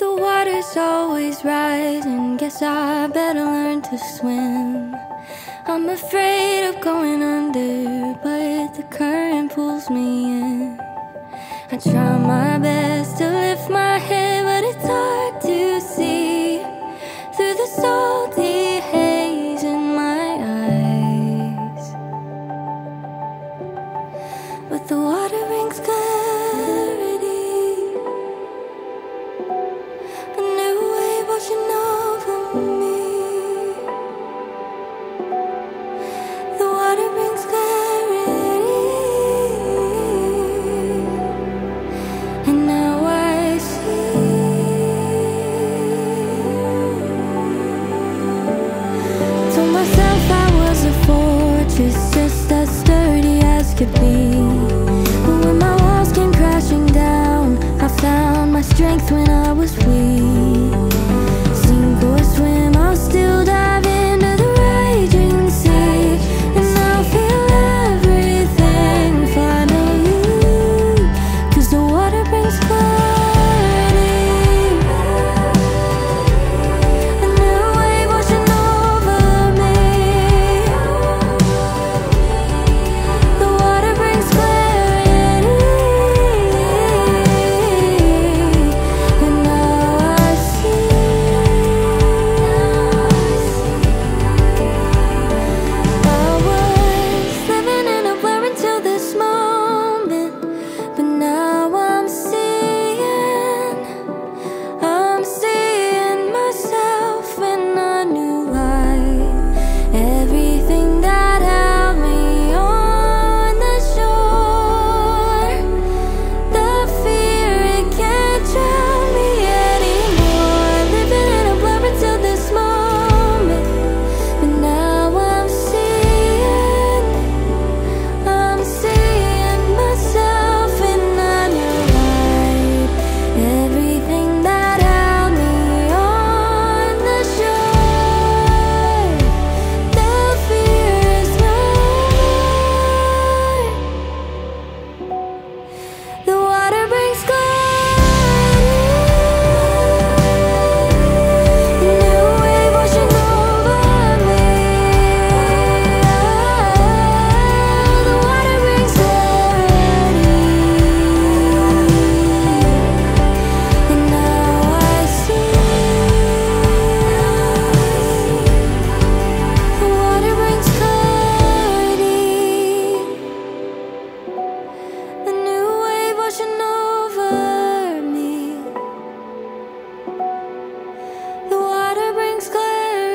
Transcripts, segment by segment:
the water's always rising. Guess I better learn to swim. I'm afraid of going under, but the current pulls me in. I try my best to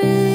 it